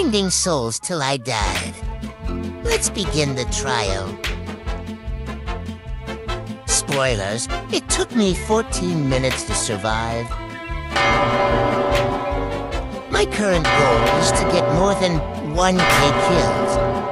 grinding souls till I died. Let's begin the trial. Spoilers, it took me 14 minutes to survive. My current goal is to get more than 1k kills.